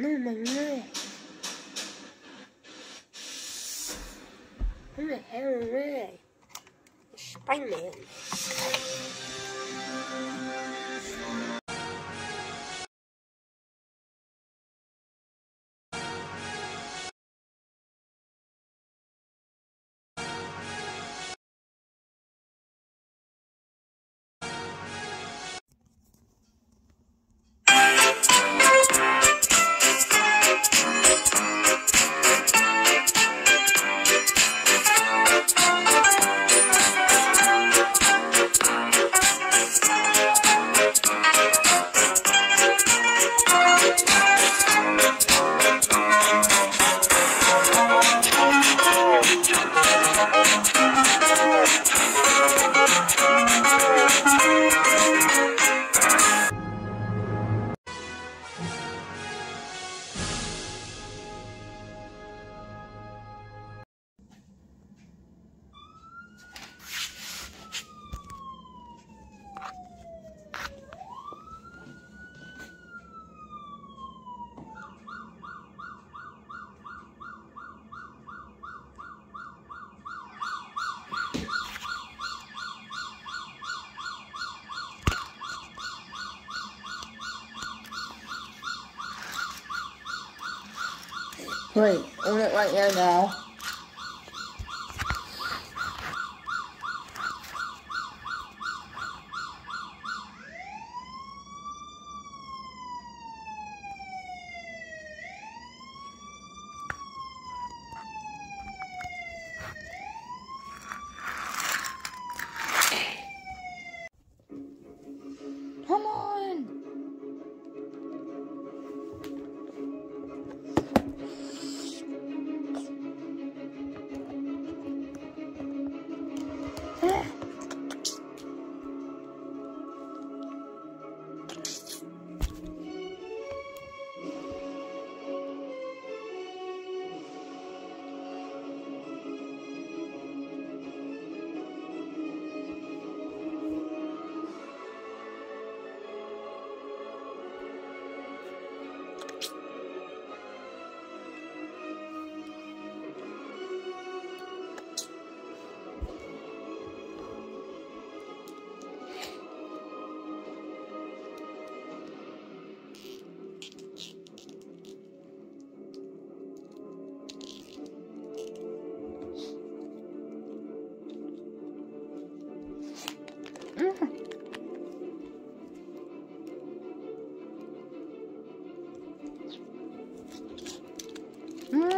No, leg. Who the hell am I? Spider-Man. Wait, own it right here now. it. Mm.